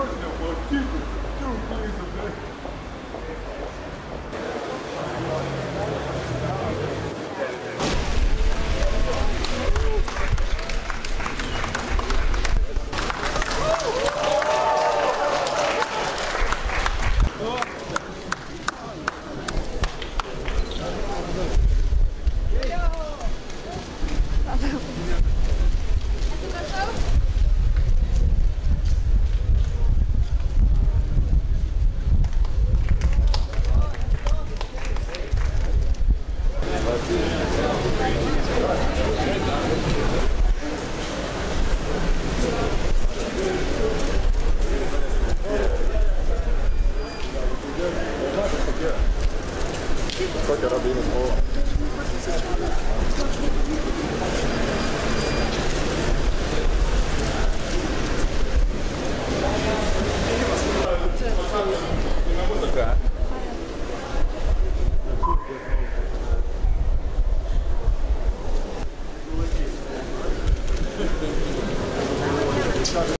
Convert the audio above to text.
course no